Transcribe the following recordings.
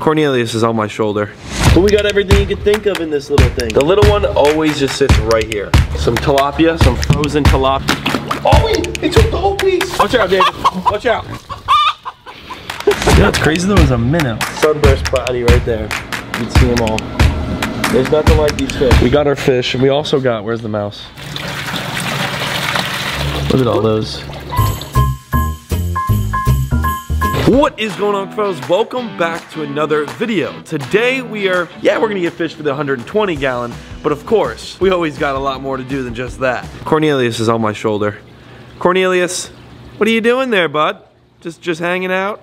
Cornelius is on my shoulder. But we got everything you could think of in this little thing. The little one always just sits right here. Some tilapia, some frozen tilapia. Oh wait, he took the whole piece. Watch out, David. Watch out. you know what's crazy though is a minnow. Sunburst platy right there. You can see them all. There's nothing like these fish. We got our fish. and We also got, where's the mouse? Look at all those. What is going on fellas? Welcome back to another video. Today we are, yeah, we're gonna get fish for the 120 gallon, but of course, we always got a lot more to do than just that. Cornelius is on my shoulder. Cornelius, what are you doing there, bud? Just, just hanging out?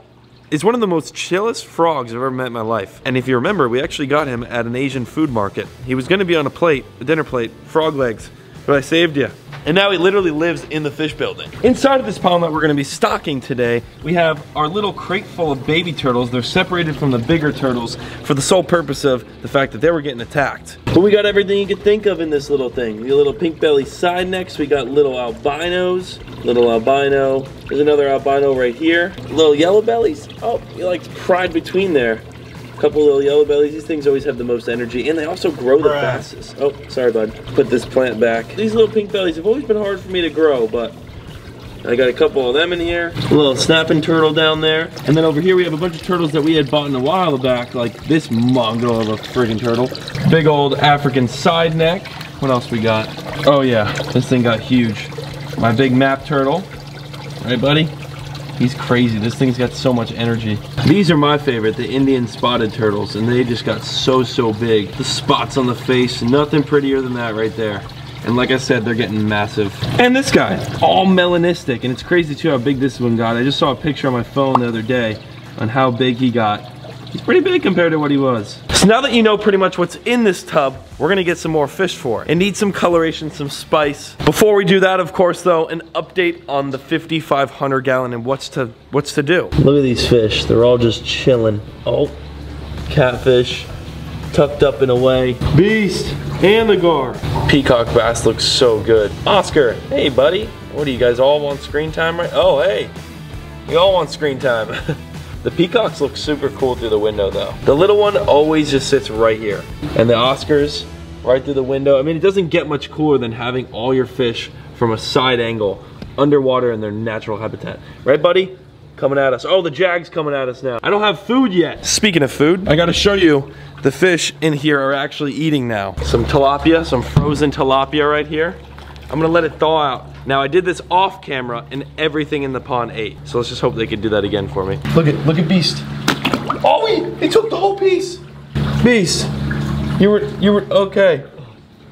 He's one of the most chillest frogs I've ever met in my life. And if you remember, we actually got him at an Asian food market. He was gonna be on a plate, a dinner plate, frog legs, but I saved you. And now he literally lives in the fish building. Inside of this pond that we're gonna be stocking today, we have our little crate full of baby turtles. They're separated from the bigger turtles for the sole purpose of the fact that they were getting attacked. But we got everything you could think of in this little thing. Got little pink belly side necks, we got little albinos, little albino. There's another albino right here. Little yellow bellies. Oh, he likes pride between there couple little yellow bellies. These things always have the most energy, and they also grow the fastest. Oh, sorry, bud. Put this plant back. These little pink bellies have always been hard for me to grow, but I got a couple of them in here. A little snapping turtle down there. And then over here we have a bunch of turtles that we had bought in a while back, like this mongrel of a friggin' turtle. Big old African side neck. What else we got? Oh yeah, this thing got huge. My big map turtle. Right, buddy? He's crazy. This thing's got so much energy. These are my favorite, the Indian spotted turtles, and they just got so, so big. The spots on the face, nothing prettier than that right there. And like I said, they're getting massive. And this guy, all melanistic, and it's crazy too how big this one got. I just saw a picture on my phone the other day on how big he got. He's pretty big compared to what he was. So now that you know pretty much what's in this tub, we're gonna get some more fish for it. It needs some coloration, some spice. Before we do that, of course though, an update on the 5,500 gallon and what's to, what's to do. Look at these fish, they're all just chilling. Oh, catfish, tucked up in a way. Beast, and the gar. Peacock bass looks so good. Oscar, hey buddy. What do you guys all want screen time right? Oh, hey, you all want screen time. The peacocks look super cool through the window though. The little one always just sits right here. And the Oscars right through the window. I mean, it doesn't get much cooler than having all your fish from a side angle underwater in their natural habitat. Right, buddy? Coming at us. Oh, the Jag's coming at us now. I don't have food yet. Speaking of food, I gotta show you the fish in here are actually eating now. Some tilapia, some frozen tilapia right here. I'm gonna let it thaw out. Now I did this off camera and everything in the pond ate. So let's just hope they can do that again for me. Look at, look at Beast. Oh, he, he took the whole piece. Beast, you were, you were, okay.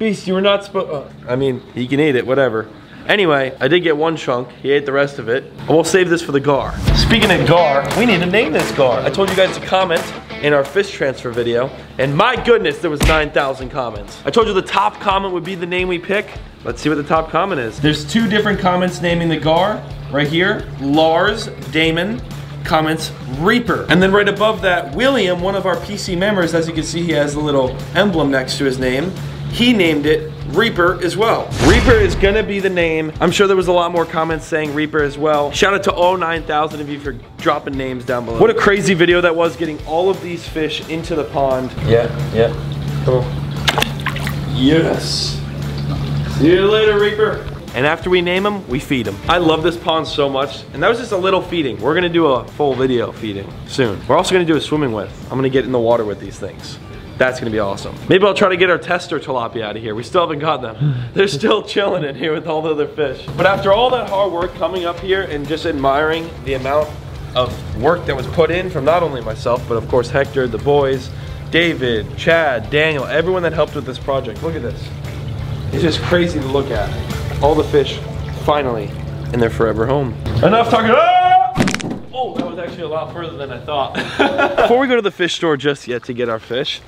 Beast, you were not supposed, uh, I mean, he can eat it, whatever. Anyway, I did get one chunk. He ate the rest of it. And we'll save this for the gar. Speaking of gar, we need to name this gar. I told you guys to comment in our fish transfer video. And my goodness, there was 9,000 comments. I told you the top comment would be the name we pick. Let's see what the top comment is. There's two different comments naming the gar right here. Lars Damon comments Reaper. And then right above that, William, one of our PC members, as you can see, he has a little emblem next to his name. He named it Reaper as well. Reaper is gonna be the name. I'm sure there was a lot more comments saying Reaper as well. Shout out to all 9,000 of you for dropping names down below. What a crazy video that was, getting all of these fish into the pond. Yeah, yeah, cool. Yes. See you later, Reaper. And after we name them, we feed them. I love this pond so much. And that was just a little feeding. We're gonna do a full video feeding soon. We're also gonna do a swimming with. I'm gonna get in the water with these things. That's gonna be awesome. Maybe I'll try to get our tester tilapia out of here. We still haven't got them. They're still chilling in here with all the other fish. But after all that hard work coming up here and just admiring the amount of work that was put in from not only myself, but of course Hector, the boys, David, Chad, Daniel, everyone that helped with this project. Look at this. It's just crazy to look at. All the fish finally in their forever home. Enough talking. Ah! Oh, that was actually a lot further than I thought. Before we go to the fish store just yet to get our fish,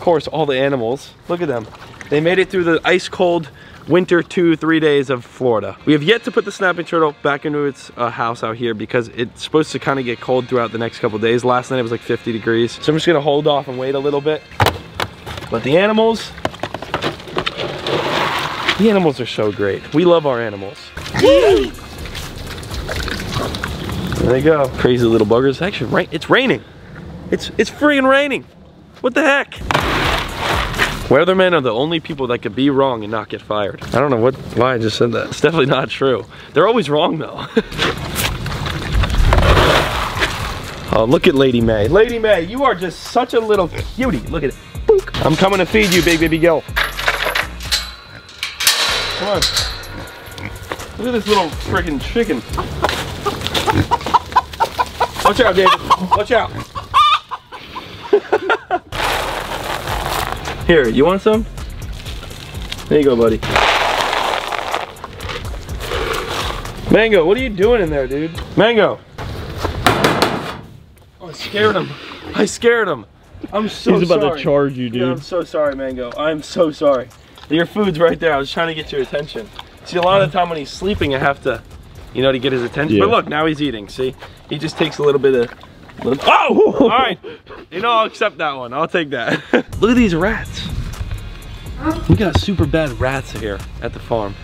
of course, all the animals, look at them. They made it through the ice cold winter two, three days of Florida. We have yet to put the snapping turtle back into its uh, house out here because it's supposed to kind of get cold throughout the next couple days. Last night it was like 50 degrees. So I'm just gonna hold off and wait a little bit. But the animals, the animals are so great. We love our animals. There they go. Crazy little buggers. Actually, right, it's raining. It's it's freaking raining. What the heck? Weathermen are the only people that could be wrong and not get fired. I don't know what why I just said that. It's definitely not true. They're always wrong though. oh, look at Lady May. Lady May, you are just such a little cutie. Look at it. Boink. I'm coming to feed you, big baby girl. Come on. Look at this little freaking chicken. Watch out, David. Watch out. Here, you want some? There you go, buddy. Mango, what are you doing in there, dude? Mango. Oh, I scared him. I scared him. I'm so He's about sorry. to charge you, dude. Yeah, I'm so sorry, Mango. I'm so sorry. Your food's right there. I was trying to get your attention. See, a lot of the time when he's sleeping, I have to, you know, to get his attention. Yeah. But look, now he's eating. See, he just takes a little bit of. Oh, all right. You know, I'll accept that one. I'll take that. look at these rats. We got super bad rats here at the farm.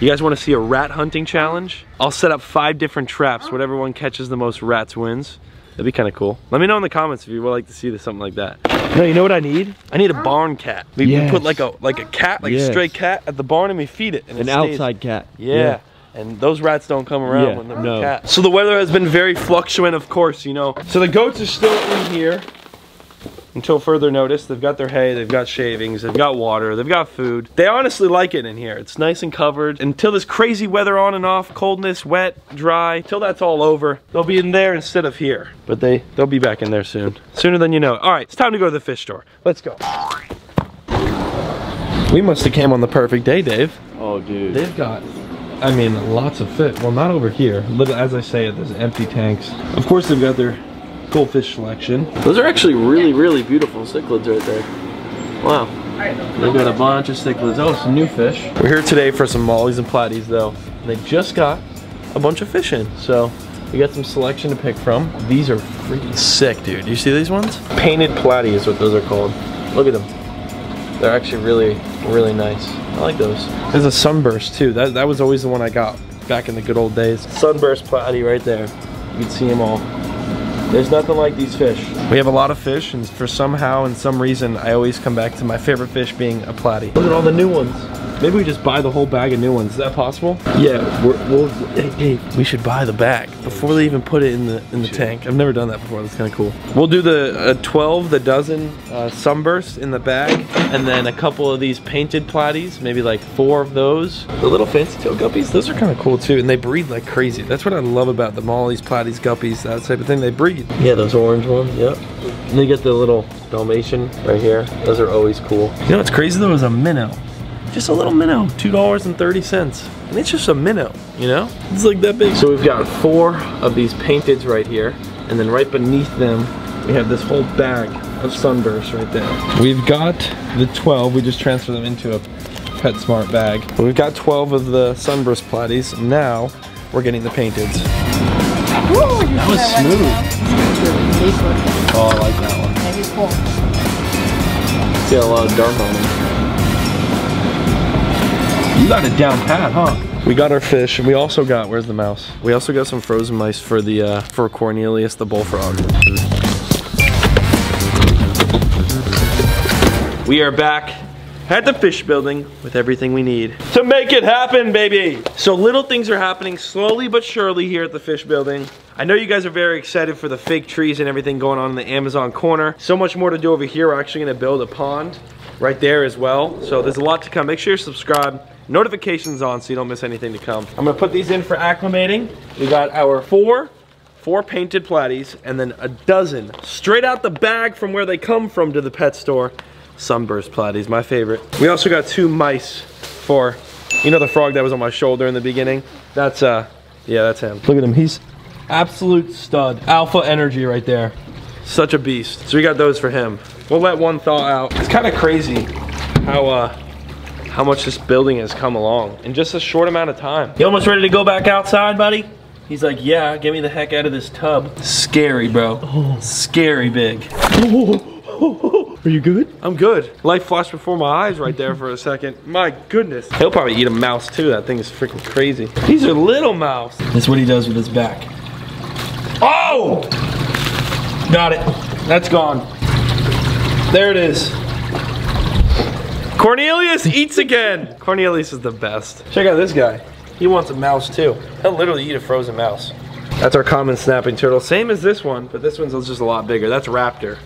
You guys want to see a rat hunting challenge? I'll set up five different traps. Whatever one catches the most rats wins. That'd be kind of cool. Let me know in the comments if you would like to see this, something like that. No, you know what I need? I need a barn cat. We, we put like a like a cat, like a stray cat at the barn and we feed it. And An it outside cat. Yeah. And those rats don't come around Yeah, when they're no. cat. So the weather has been very fluctuant, of course, you know. So the goats are still in here until further notice. They've got their hay, they've got shavings, they've got water, they've got food. They honestly like it in here. It's nice and covered. Until this crazy weather on and off, coldness, wet, dry, till that's all over, they'll be in there instead of here. But they, they'll be back in there soon. Sooner than you know. All right, it's time to go to the fish store. Let's go. We must have came on the perfect day, Dave. Oh, dude. They've got, I mean, lots of fish. Well, not over here. Little, as I say, there's empty tanks. Of course, they've got their goldfish selection. Those are actually really, really beautiful cichlids right there. Wow. They've got a bunch of cichlids. Oh, some new fish. We're here today for some mollies and platies, though. And they just got a bunch of fish in. So we got some selection to pick from. These are freaking sick, dude. You see these ones? Painted platy is what those are called. Look at them. They're actually really, really nice. I like those. There's a sunburst too. That, that was always the one I got back in the good old days. Sunburst platy right there. You can see them all. There's nothing like these fish. We have a lot of fish, and for somehow and some reason, I always come back to my favorite fish being a platy. Look at all the new ones. Maybe we just buy the whole bag of new ones. Is that possible? Yeah, we're, we'll, hey, hey, we should buy the bag before they even put it in the in the tank. I've never done that before. That's kind of cool. We'll do the uh, 12, the dozen uh, sunbursts in the bag, and then a couple of these painted platies, maybe like four of those. The little fancy tail guppies, those are kind of cool too, and they breed like crazy. That's what I love about the mollies, platies, guppies, that type of thing. They breed. Yeah, those orange ones. Yep. And they get the little Dalmatian right here. Those are always cool. You know what's crazy though is a minnow. Just a little minnow, two dollars and thirty cents, and it's just a minnow. You know, it's like that big. So we've got four of these painteds right here, and then right beneath them we have this whole bag of sunbursts right there. We've got the 12. We just transfer them into a PetSmart bag. We've got 12 of the sunburst platies. Now we're getting the painteds. That was smooth. Oh, I like that one. Maybe four. See a lot of dark on them. You got it down pat, huh? We got our fish, and we also got, where's the mouse? We also got some frozen mice for the, uh, for Cornelius the bullfrog. We are back at the fish building with everything we need to make it happen, baby. So little things are happening slowly but surely here at the fish building. I know you guys are very excited for the fake trees and everything going on in the Amazon corner. So much more to do over here. We're actually gonna build a pond right there as well. So there's a lot to come. Make sure you subscribe. Notifications on so you don't miss anything to come. I'm gonna put these in for acclimating. We got our four four painted platies, and then a dozen straight out the bag from where they come from to the pet store. Sunburst platies, my favorite. We also got two mice for, you know the frog that was on my shoulder in the beginning? That's, uh, yeah, that's him. Look at him, he's absolute stud. Alpha energy right there. Such a beast. So we got those for him. We'll let one thaw out. It's kind of crazy how, uh, how much this building has come along in just a short amount of time. You almost ready to go back outside, buddy? He's like, yeah, get me the heck out of this tub. Scary, bro. Scary big. Are you good? I'm good. Life flashed before my eyes right there for a second. My goodness. He'll probably eat a mouse too. That thing is freaking crazy. These are little mouse. That's what he does with his back. Oh! Got it. That's gone. There it is. Cornelius eats again. Cornelius is the best. Check out this guy. He wants a mouse too. He'll literally eat a frozen mouse. That's our common snapping turtle. Same as this one, but this one's just a lot bigger. That's Raptor.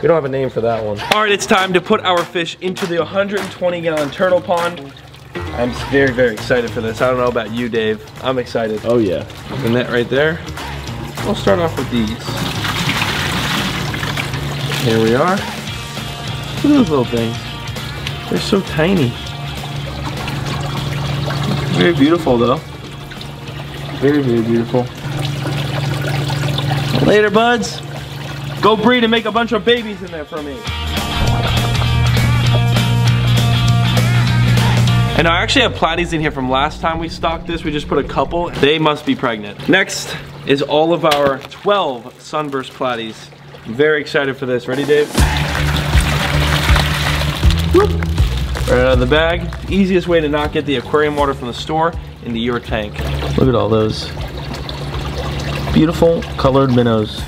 We don't have a name for that one. All right, it's time to put our fish into the 120 gallon turtle pond. I'm very, very excited for this. I don't know about you, Dave. I'm excited. Oh yeah. The net right there. We'll start off with these. Here we are. Look at those little things. They're so tiny. Very beautiful though. Very, very beautiful. Later, buds. Go breed and make a bunch of babies in there for me. And I actually have platies in here from last time we stocked this. We just put a couple. They must be pregnant. Next is all of our 12 Sunburst platies. I'm very excited for this. Ready, Dave? Right out of the bag. Easiest way to not get the aquarium water from the store into your tank. Look at all those beautiful colored minnows.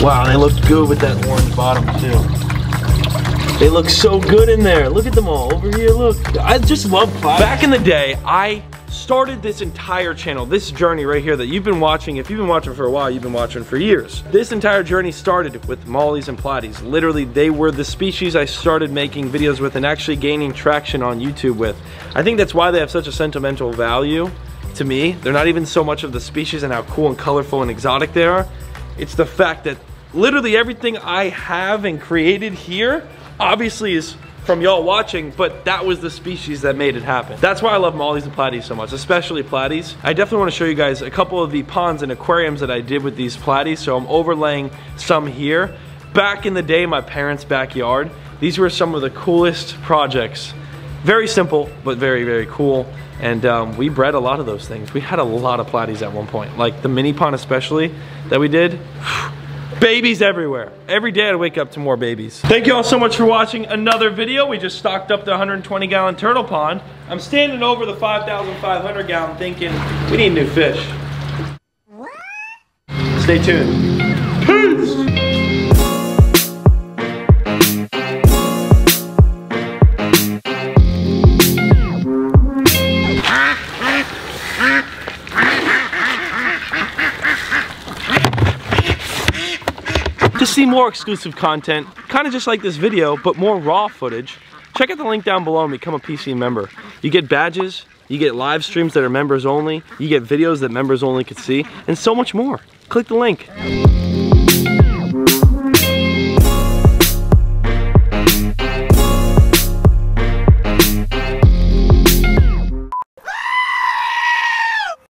Wow, they look good with that orange bottom too. They look so good in there. Look at them all over here, look. I just love plastics. Back in the day, I started this entire channel, this journey right here that you've been watching. If you've been watching for a while, you've been watching for years. This entire journey started with mollies and platies. Literally, they were the species I started making videos with and actually gaining traction on YouTube with. I think that's why they have such a sentimental value to me. They're not even so much of the species and how cool and colorful and exotic they are. It's the fact that literally everything I have and created here obviously is from y'all watching, but that was the species that made it happen. That's why I love mollies and platies so much, especially platies. I definitely wanna show you guys a couple of the ponds and aquariums that I did with these platies, so I'm overlaying some here. Back in the day, my parents' backyard, these were some of the coolest projects. Very simple, but very, very cool. And um, we bred a lot of those things. We had a lot of platies at one point, like the mini pond especially that we did. Babies everywhere. Every day I'd wake up to more babies. Thank you all so much for watching another video. We just stocked up the 120 gallon turtle pond. I'm standing over the 5,500 gallon thinking, we need new fish. What? Stay tuned. See more exclusive content, kind of just like this video, but more raw footage, check out the link down below and become a PC member. You get badges, you get live streams that are members only, you get videos that members only could see, and so much more. Click the link.